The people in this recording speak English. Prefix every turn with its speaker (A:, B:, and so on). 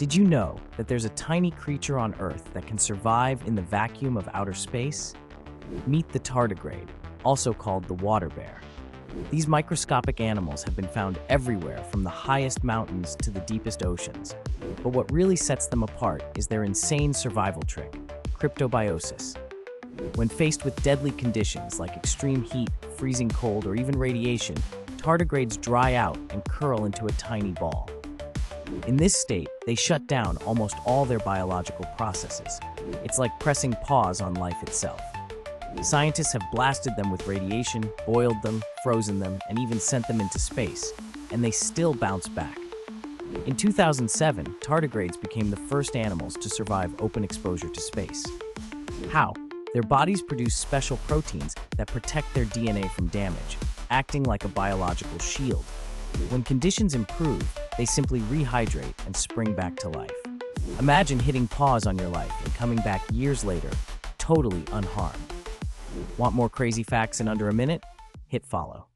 A: Did you know that there's a tiny creature on Earth that can survive in the vacuum of outer space? Meet the tardigrade, also called the water bear. These microscopic animals have been found everywhere from the highest mountains to the deepest oceans. But what really sets them apart is their insane survival trick, cryptobiosis. When faced with deadly conditions like extreme heat, freezing cold, or even radiation, tardigrades dry out and curl into a tiny ball. In this state, they shut down almost all their biological processes. It's like pressing pause on life itself. Scientists have blasted them with radiation, boiled them, frozen them, and even sent them into space, and they still bounce back. In 2007, tardigrades became the first animals to survive open exposure to space. How? Their bodies produce special proteins that protect their DNA from damage, acting like a biological shield. When conditions improve, they simply rehydrate and spring back to life. Imagine hitting pause on your life and coming back years later, totally unharmed. Want more crazy facts in under a minute? Hit follow.